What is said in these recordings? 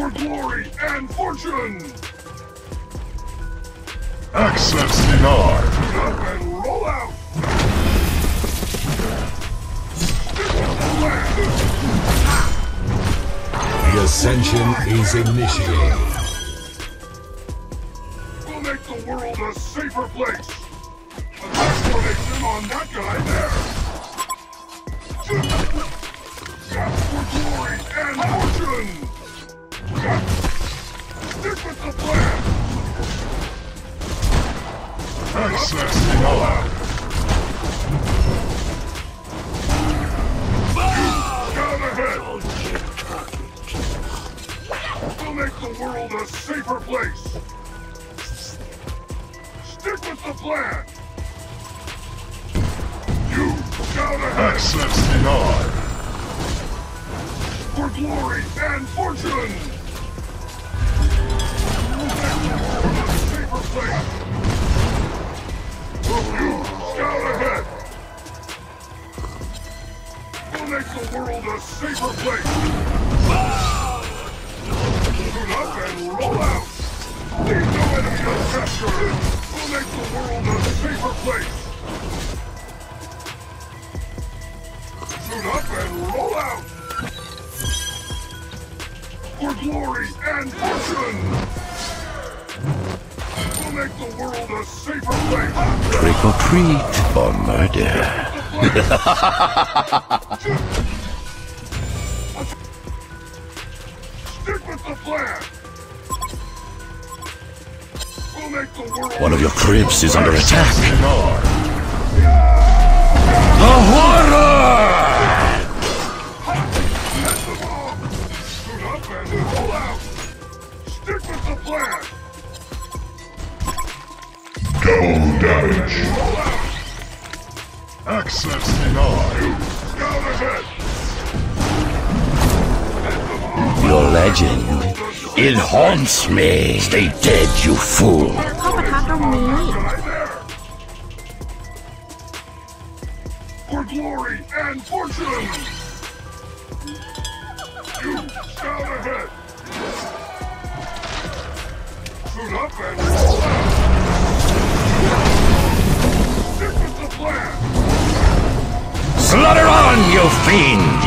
For glory and fortune! Access denied. Up and roll out! The ascension is initiated. We'll make the world a safer place! Attack formation on that guy there! For glory and fortune! Stick with the plan! Access denied. Glory and fortune! We'll make the world a safer place! Trick or treat or murder. Stick with the plan! We'll make the world One of your cribs is under attack. The horror! Double damage. Roll out! Access denied. Scout ahead! Your legend, it haunts me. Stay dead, you fool. เข้าประทับตรงนี้ Guy there! For glory and fortune! suit up and Slaughter on, you fiend!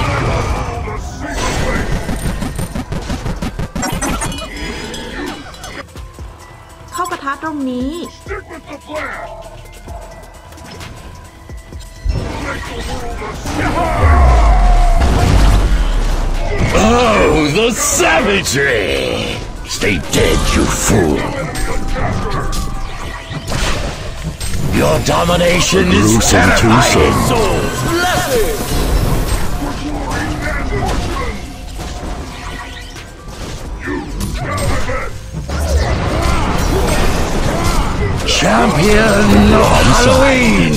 Oh, the savagery! Stay dead, you fool. Your domination is Gruesome terrifying. For glory and fortune! You, scout ahead! Champion of Halloween!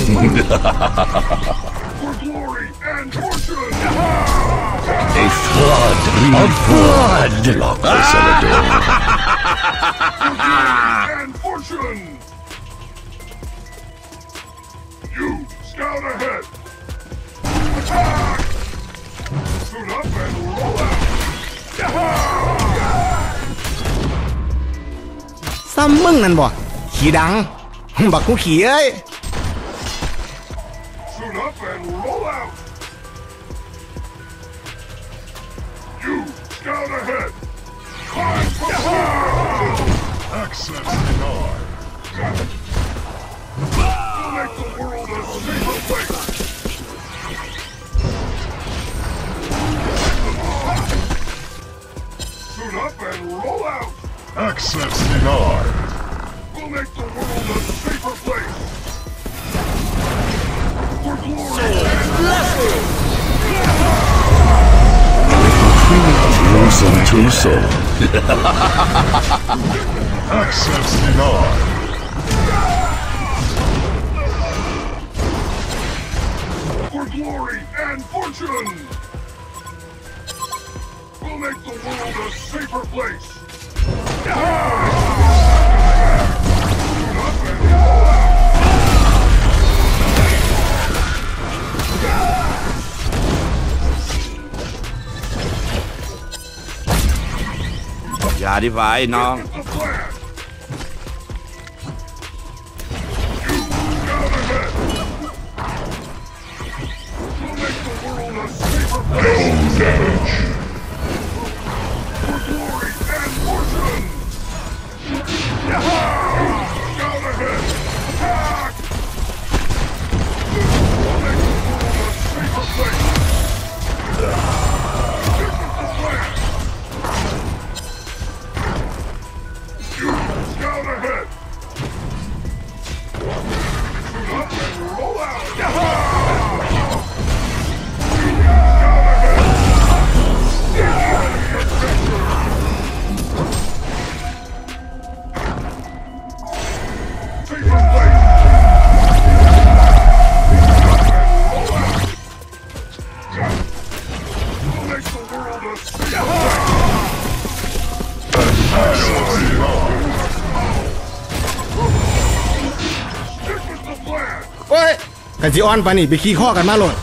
For glory and fortune! A flood of blood! Lock the cellar door. and fortune! You, scout ahead! Attack! Suit up and roll out! ซ้ำมึงนั่นบ่ขี่ดัง บักกูขี่เอ้ย Suit up and roll Gruesome twosome. Access denied. for glory and fortune! We'll make the world a safer place! E vai, não. Yeah! กันสิออนปานนี่ไปขี้ข้อกันมาโลด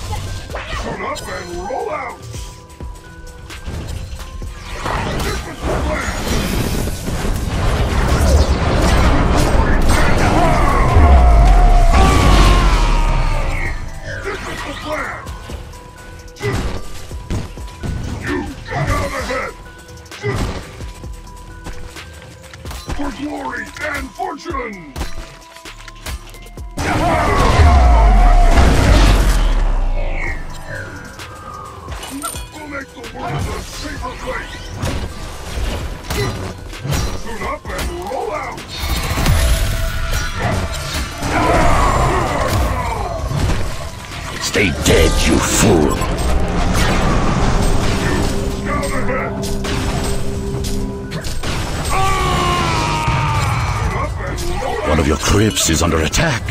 Suit up and roll out. Stay dead, you fool. One of your crypts is under attack.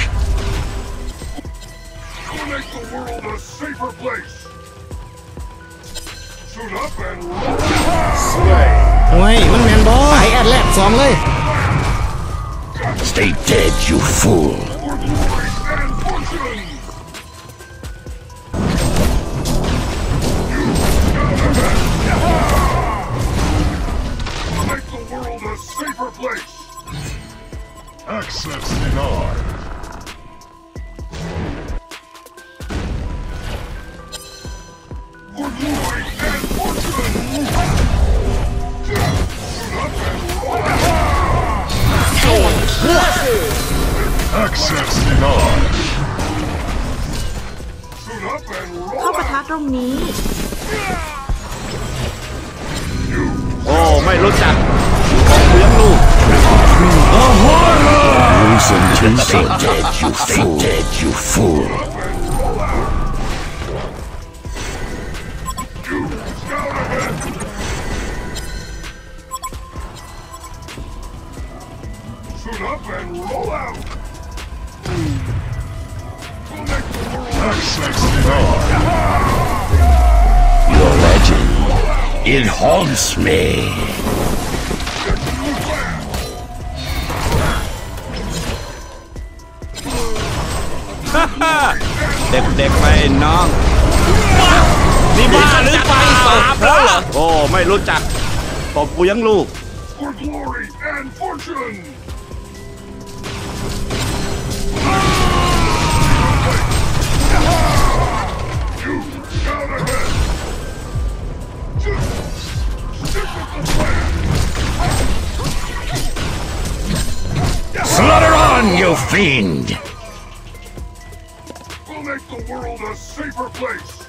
Make the world a safer place. Suit up and roll out. โอ้ยมันแมนบอสายแอดแลกสองเลย Stay dead, you fool. Access denied. Suit up and เข้า roll ปะ out. ทะตรงนี้ โอ้ ไม่รู้จักของเลี้ยงลูก Listen to Stay dead, you Stay dead, you fool. It haunts me. a เด็กๆไปน้อง นี่บ้าหรือเปล่าโอ้ ไม่รู้จักตบกูยังลูก for glory and fortune. on, you fiend! We'll make the world a safer place.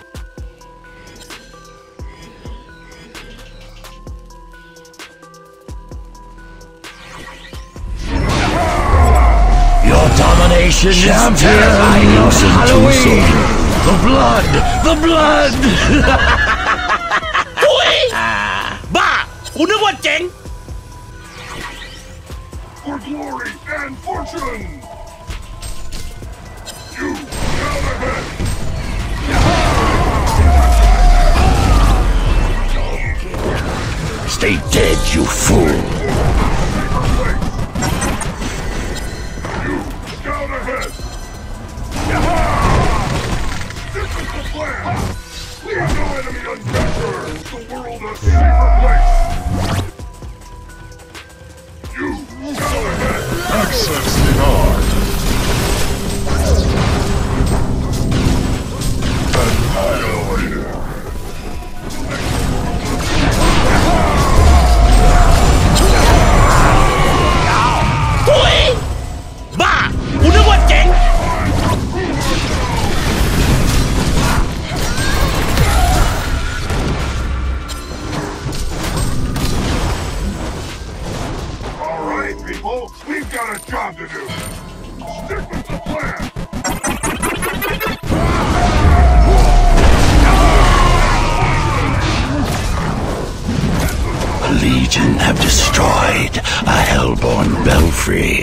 Your domination is terrifying. Halloween! The blood! The blood! บ้า กูนึกว่าเจ๋ง Stay dead, you fool! Access denied.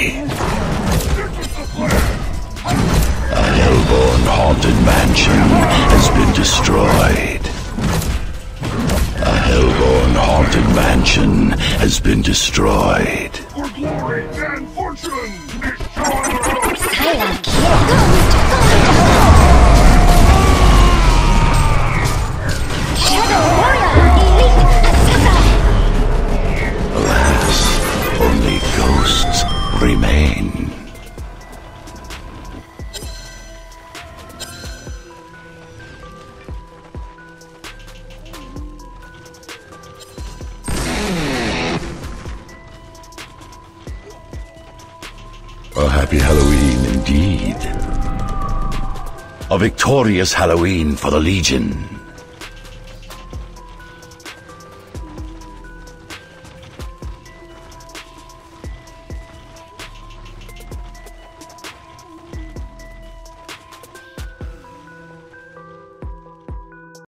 A Hellbourne haunted mansion has been destroyed. A Hellbourne haunted mansion has been destroyed. A happy Halloween indeed. A victorious Halloween for the Legion.